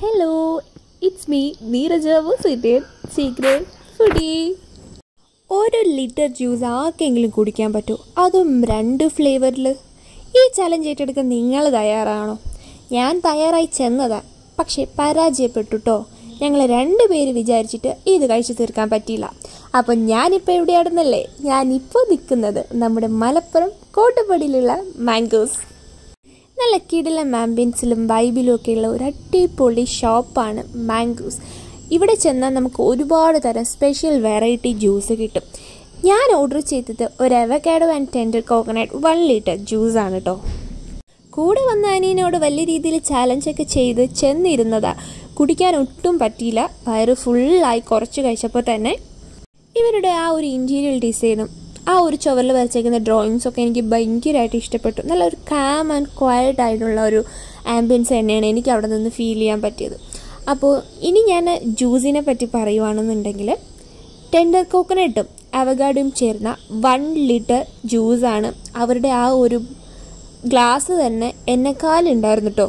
Hello it's me സിറ്റേൻ secret foodie ഒരു litre juice ആർക്കെങ്കിലും കുടിക്കാൻ പറ്റുമോ അതും രണ്ട് ഫ്ലേവറിൽ ഈ ചലഞ്ച് ഏറ്റെടുക്കാൻ നിങ്ങൾ തയ്യാറാണോ? ഞാൻ തയ്യാറായി ചെന്നതാ. പക്ഷേ പരാജയപ്പെട്ടുട്ടോ? ഞങ്ങൾ രണ്ട് പേര് വിചാരിച്ചിട്ട് ഇത് കഴിച്ചു തീർക്കാൻ പറ്റിയില്ല. അപ്പം ഞാനിപ്പോൾ എവിടെയാണെന്നല്ലേ ഞാനിപ്പോൾ നിൽക്കുന്നത് നമ്മുടെ മലപ്പുറം കോട്ടപ്പടിയിലുള്ള മാംഗോസ്. നല്ല കിടിലം ആംബിയൻസിലും വൈബിലും ഒക്കെയുള്ള ഒരു അടിപൊളി ഷോപ്പാണ് മാംഗൂസ് ഇവിടെ ചെന്നാൽ നമുക്ക് ഒരുപാട് തരം സ്പെഷ്യൽ വെറൈറ്റി ജ്യൂസ് കിട്ടും. ഞാൻ ഓർഡർ ചെയ്തത് ഒരു avocado and tender coconut one litre ജ്യൂസാണ് കേട്ടോ കൂടെ വന്ന അനിയനോട് വലിയ രീതിയിൽ ചാലഞ്ചൊക്കെ ചെയ്ത് ചെന്നിരുന്നതാ. കുടിക്കാൻ ഒട്ടും പറ്റിയില്ല. വയറ് ഫുള്ളായി കുറച്ച് കഴിച്ചപ്പോൾ തന്നെ ഇവരുടെ ആ ഒരു ഇന്റീരിയൽ ഡിസൈനും ആ ഒരു ചുവരിൽ വരച്ചേക്കുന്ന ഡ്രോയിങ്സൊക്കെ എനിക്ക് ഭയങ്കരമായിട്ട് ഇഷ്ടപ്പെട്ടു. നല്ലൊരു കാം ആൻഡ് ക്വയറ്റ് ആയിട്ടുള്ള ഒരു ആംബിയൻസ് തന്നെയാണ് എനിക്ക് അവിടെ നിന്ന് ഫീൽ ചെയ്യാൻ പറ്റിയത്. അപ്പോൾ ഇനി ഞാൻ ജ്യൂസിനെ പറ്റി പറയുവാണെന്നുണ്ടെങ്കിൽ ടെൻഡർ കോക്കനട്ടും അവഗാഡും ചേർന്ന വൺ ലിറ്റർ ജ്യൂസാണ് അവരുടെ ആ ഒരു ഗ്ലാസ് തന്നെ എന്നെക്കാളുണ്ടായിരുന്നു കേട്ടോ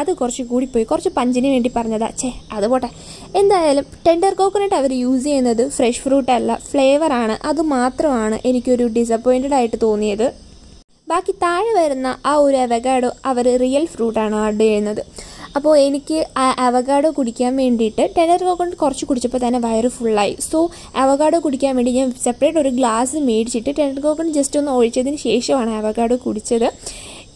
അത് കുറച്ച് കൂടിപ്പോയി കുറച്ച് പഞ്ചിന് വേണ്ടി പറഞ്ഞതാ. ഛേ അത് പോട്ടെ. എന്തായാലും ടെൻഡർ കോക്കനട്ട് അവർ യൂസ് ചെയ്യുന്നത് ഫ്രഷ് ഫ്രൂട്ട് അല്ല ഫ്ലേവറാണ് അത് മാത്രമാണ് എനിക്കൊരു ഡിസപ്പോയിന്റഡ് ആയിട്ട് തോന്നിയത്. ബാക്കി താഴെ വരുന്ന ആ ഒരു അവഗാഡോ അവർ റിയൽ ഫ്രൂട്ടാണ് ആഡ് ചെയ്യുന്നത്. അപ്പോൾ എനിക്ക് ആ അവഗാഡോ കുടിക്കാൻ വേണ്ടിയിട്ട് ടെൻഡർ കോക്കനട്ട് കുറച്ച് കുടിച്ചപ്പോൾ തന്നെ വയറ് ഫുള്ളായി സോ അവഗാഡോ കുടിക്കാൻ വേണ്ടി ഞാൻ സെപ്പറേറ്റ് ഒരു ഗ്ലാസ് മേടിച്ചിട്ട് ടെൻഡർ കോക്കനട്ട് ജസ്റ്റ് ഒന്ന് ഒഴിച്ചതിന് ശേഷമാണ് അവഗാഡോ കുടിച്ചത്.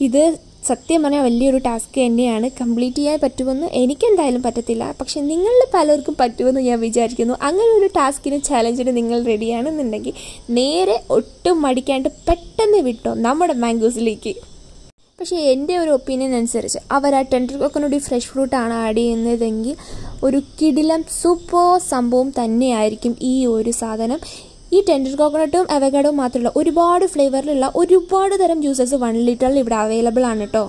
ഇത് സത്യം പറഞ്ഞാൽ വലിയൊരു ടാസ്ക് തന്നെയാണ്. കംപ്ലീറ്റ് ചെയ്യാൻ പറ്റുമെന്ന് എനിക്കെന്തായാലും പറ്റത്തില്ല. പക്ഷേ നിങ്ങളിൽ പലർക്കും പറ്റുമെന്ന് ഞാൻ വിചാരിക്കുന്നു. അങ്ങനെ ഒരു ടാസ്കിന് ചാലഞ്ചിന് നിങ്ങൾ റെഡിയാണെന്നുണ്ടെങ്കിൽ നേരെ ഒട്ടും മടിക്കാണ്ട് പെട്ടെന്ന് വിട്ടോ നമ്മുടെ മാംഗോസിലേക്ക് പക്ഷേ എന്റെ ഒരു ഒപ്പീനിയൻ അനുസരിച്ച് അവർ ആ ടെൻഡർ കോക്കനോട് ഫ്രഷ് ഫ്രൂട്ടാണ് ആഡ് ചെയ്യുന്നതെങ്കിൽ ഒരു കിടിലം സൂപ്പർ സംഭവം തന്നെയായിരിക്കും ഈ ഒരു സാധനം. ഈ ടെൻഡർ കോക്കനട്ടും അവഗാഡും മാത്രമല്ല ഒരുപാട് ഫ്ലേവറിലുള്ള ഒരുപാട് തരം ജ്യൂസസ് വൺ ലിറ്ററിൽ ഇവിടെ അവൈലബിൾ ആണ് കേട്ടോ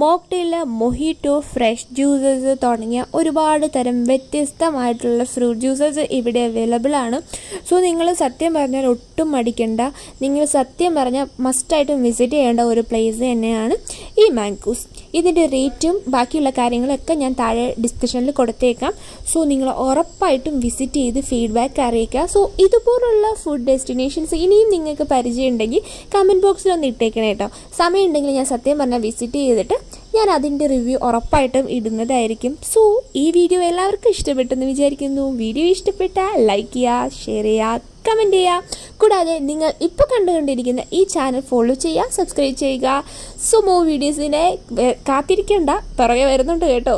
മോക്ടെയിൽ മൊഹിറ്റോ ഫ്രഷ് ജ്യൂസസ് തുടങ്ങിയ ഒരുപാട് തരം വ്യത്യസ്തമായിട്ടുള്ള ഫ്രൂട്ട് ജ്യൂസസ് ഇവിടെ അവൈലബിൾ ആണ്. സോ നിങ്ങൾ സത്യം പറഞ്ഞാൽ ഒട്ടും മടിക്കണ്ട. നിങ്ങൾ സത്യം പറഞ്ഞാൽ മസ്റ്റായിട്ടും വിസിറ്റ് ചെയ്യേണ്ട ഒരു പ്ലേസ് തന്നെയാണ് ഈ മാംഗൂസ് ഇതിന്റെ റേറ്റും ബാക്കിയുള്ള കാര്യങ്ങളൊക്കെ ഞാൻ താഴെ ഡിസ്ക്രിപ്ഷനിൽ കൊടുത്തേക്കാം. സോ നിങ്ങൾ ഉറപ്പായിട്ടും വിസിറ്റ് ചെയ്ത് ഫീഡ്ബാക്ക് അറിയിക്കുക. സോ ഇതുപോലുള്ള ഫുഡ് ഡെസ്റ്റിനേഷൻസ് ഇനിയും നിങ്ങൾക്ക് പരിചയം ഉണ്ടെങ്കിൽ കമന്റ് ബോക്സിൽ ഒന്ന് ഇട്ടേക്കണേട്ടോ കേട്ടോ സമയം ഉണ്ടെങ്കിൽ ഞാൻ സത്യം പറഞ്ഞാൽ വിസിറ്റ് ചെയ്തിട്ട് ഞാൻ അതിന്റെ റിവ്യൂ ഉറപ്പായിട്ടും ഇടുന്നതായിരിക്കും. സോ ഈ വീഡിയോ എല്ലാവർക്കും ഇഷ്ടപ്പെട്ടെന്ന് വിചാരിക്കുന്നു. വീഡിയോ ഇഷ്ടപ്പെട്ട ലൈക്ക് ചെയ്യുക ഷെയർ ചെയ്യുക കമന്റ് ചെയ്യുക കൂടാതെ നിങ്ങൾ ഇപ്പോൾ കണ്ടുകൊണ്ടിരിക്കുന്ന ഈ ചാനൽ ഫോളോ ചെയ്യുക. സബ്സ്ക്രൈബ് ചെയ്യുക സോ മോ വീഡിയോസിനെ കാത്തിരിക്കേണ്ട. പുറകെ വരുന്നുണ്ട് കേട്ടോ.